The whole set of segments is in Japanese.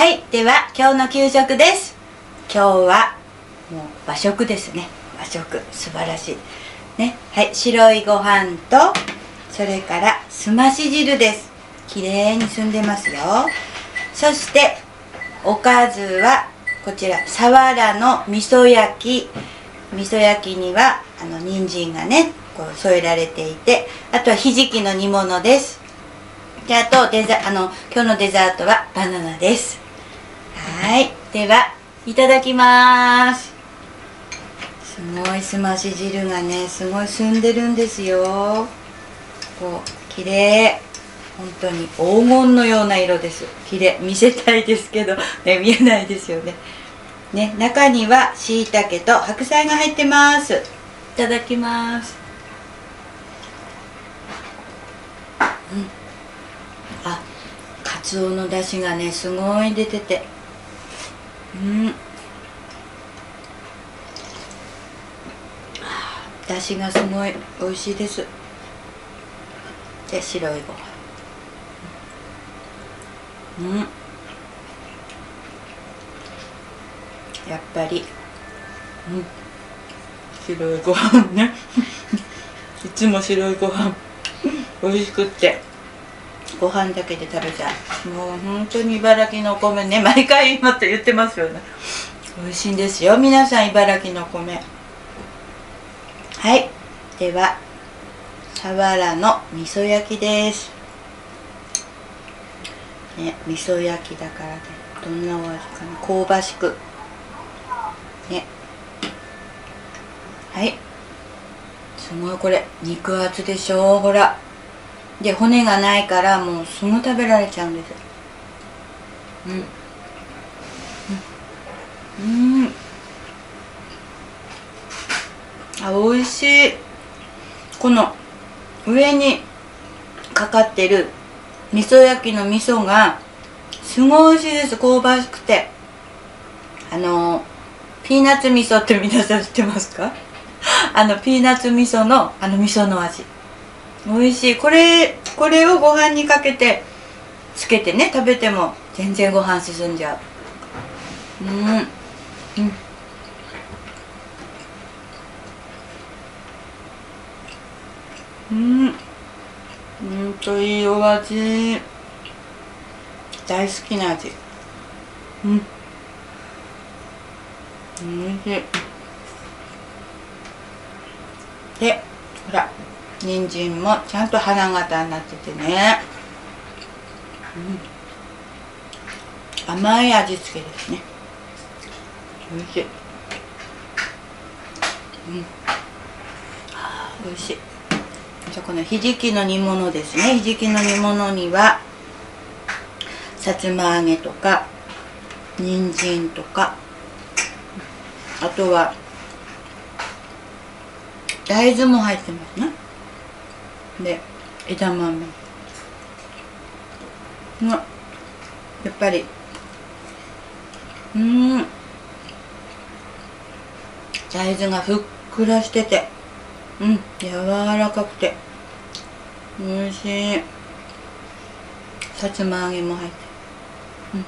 はいでは今日の給食です。今日はもう和食ですね。和食素晴らしい。ねはい白いご飯とそれからすまし汁です。きれいに澄んでますよ。そしておかずはこちらさわらの味噌焼き。味噌焼きにはあの人参がねこう添えられていてあとはひじきの煮物です。であとデザあの今日のデザートはバナナです。はい。ではいただきます。すごいすまし汁がねすごい澄んでるんですよ。こう綺麗。本当に黄金のような色です。綺麗。見せたいですけど、ね、見えないですよね。ね中にはしいたけと白菜が入ってます。いただきます。うん。あかつおの出汁がねすごい出てて。うん。出汁がすごい美味しいです。で白いご飯。うん。やっぱり。うん。白いご飯ね。いつも白いご飯。美味しくって。ご飯だけで食べちゃう。もう本当に茨城のお米ね毎回今と言ってますよね。美味しいんですよ皆さん茨城の米。はい。ではさわらの味噌焼きです。ね味噌焼きだからね。どんなお味かな。香ばしく。ね。はい。すごいこれ。肉厚でしょうほら。で骨がないからもうすぐ食べられちゃうんですうん。うん。あ美味しい。この上にかかってる味噌焼きの味噌がすごい美味しいです。香ばしくて。あのピーナッツ味噌って皆さん知ってますか？あのピーナッツ味噌のあの味噌の味。美味しい。これこれをご飯にかけてつけてね食べても全然ご飯進んじゃう。うん。うん。うん。うんといいお味。大好きな味。うん。おいしい。でほら。人参もちゃんと花形になっててね、うん、甘い味付けですね。おいしい。うん。あおいしい。じゃこのひじきの煮物ですね。ひじきの煮物にはさつま揚げとか人参とかあとは大豆も入ってますねで枝豆。がやっぱり。うん。大豆がふっくらしてて。うん。柔らかくて。おいしい。さつま揚げも入って。うん。や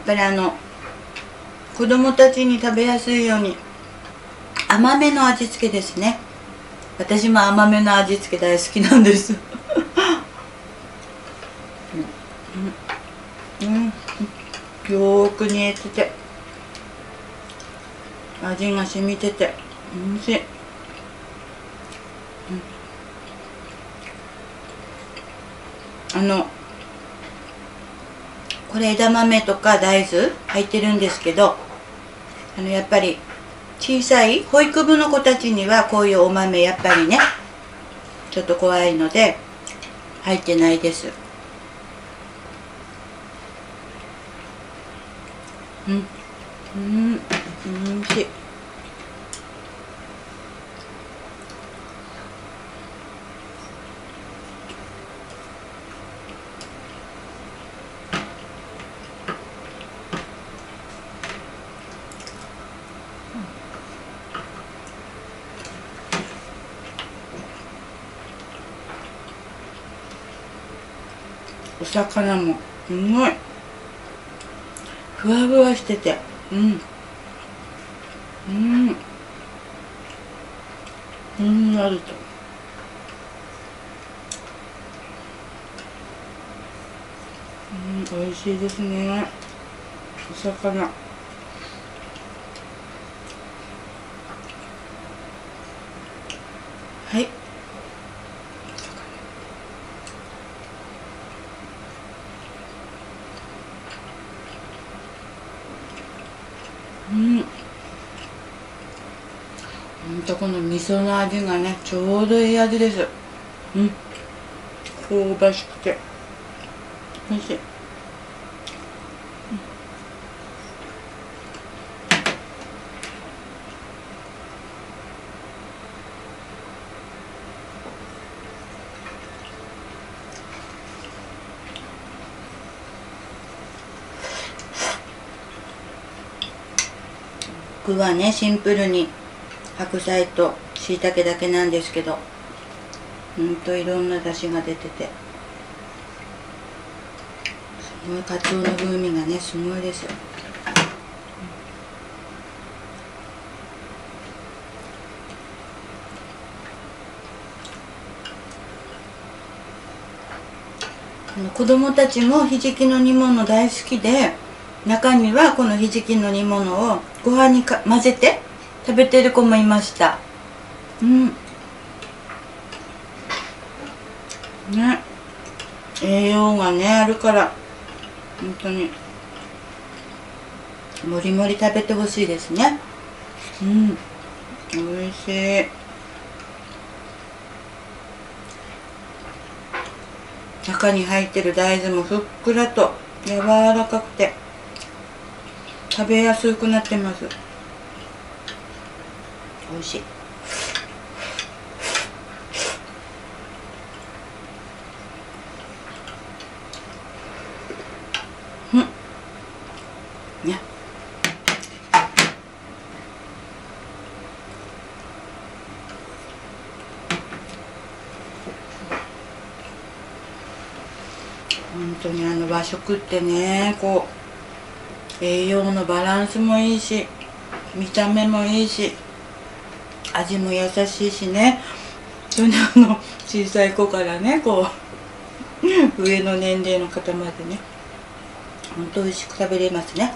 っぱりあの子供たちに食べやすいように甘めの味付けですね。私も甘めの味付け大好きなんです。うん、うん、よく煮えてて味が染みてておいしい、うん、あのこれ枝豆とか大豆入ってるん。ですけどあのやっぱり小さい保育部の子たちにはこういうお豆やっぱりねちょっと怖いので入ってないです。うん。うん。おいしい。お魚も。すごい。ふわふわしてて。うん。うん。うんなると。うん美味しいですね。お魚はいうんほんとこの味噌の味がねちょうどいい味です。うん。香ばしくて。おいしい。具はねシンプルに。白菜と椎茸だけなんですけどほんといろんな出汁が出ててすごいかつおの風味がねすごいです。子供たちもひじきの煮物大好きで中にはこのひじきの煮物をご飯にか混ぜて食べてる子もいました。うん。ね。栄養がねあるから本当に。もりもり食べてほしいですね。うん。美味しい。中に入ってる大豆もふっくらと柔らかくて食べやすくなってます。美味しい。うん。ね。本当にあの和食ってねこう栄養のバランスもいいし見た目もいいし。味も優しいしね。それあの小さい子からねこう上の年齢の方までねほんと美味しく食べれますね。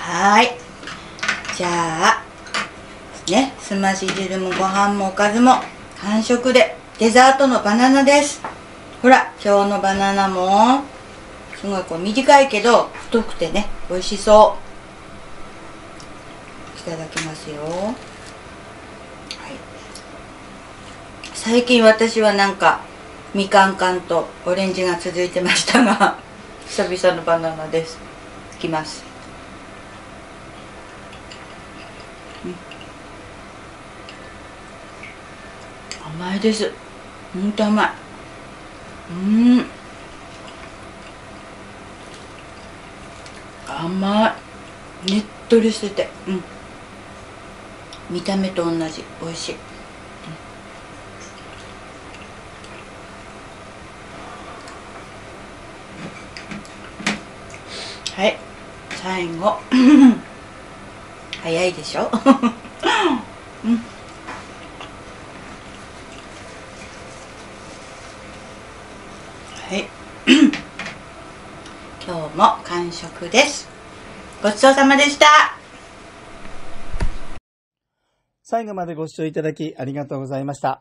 はい。じゃあすまし汁もご飯もおかずも完食でデザートのバナナです。ほら今日のバナナもすごいこう短いけど太くてね美味しそう。いただきますよ。はい。最近私はなんかみかん缶とオレンジが続いてましたが久々のバナナです。いきます。甘いです。ほんと甘い。うん。甘い。ねっとりしてて。うん。見た目と同じ。美味しい、うん。はい。最後。早いでしょ？うんはい今日も完食ですごちそうさまでした最後までご視聴いただきありがとうございました。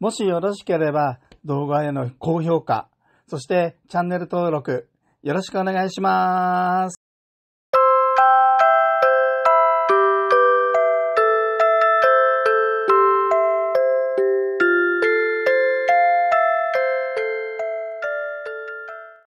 もしよろしければ動画への高評価、そしてチャンネル登録よろしくお願いします。